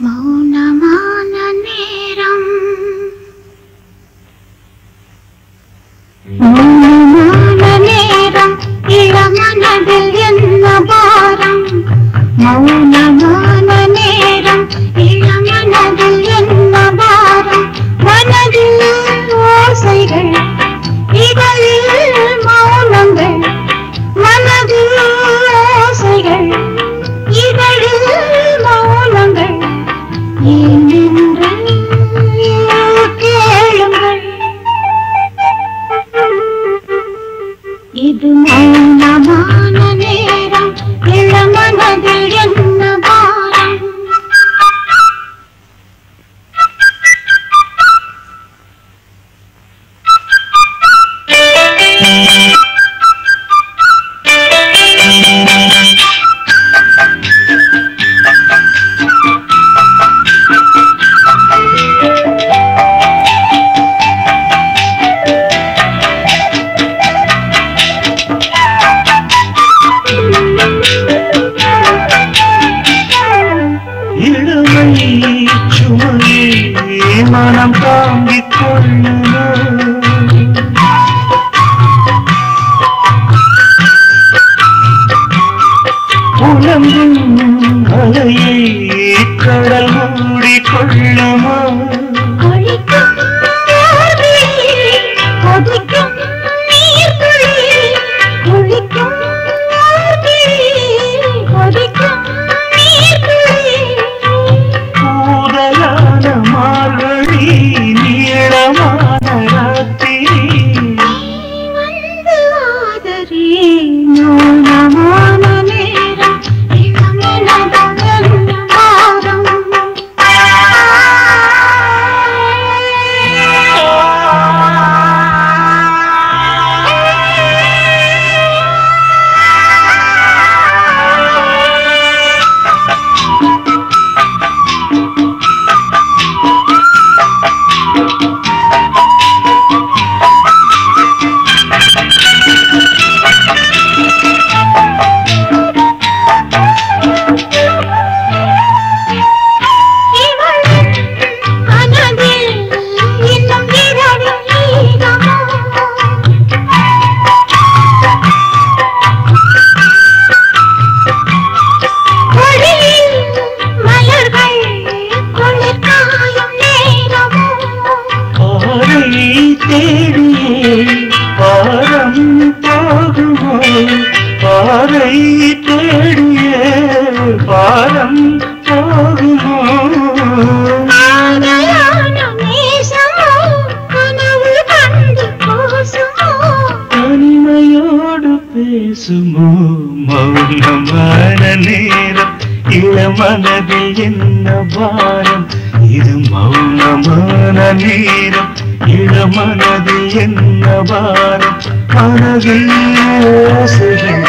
மௌனமான நேரம் மௌனமான நேரம் இளமனதில் என்ன பாரம் மௌனமான ஏனென்று மனம் தாங்கிக் கொள்ளுமோ? புலம்பும் அலையை கடல் மூடிக் கொள்ளுமோ? பாரம் பாறை தேடிய பாரம் போகுமோ? தனிமையோடு பேசுமோ? மௌனமான நேரம் இளமனதில் என்ன பாரம்? இது மௌனமான நேரம் இளமனதில் என்ன பாரம்? மனதில் ஓசைகள்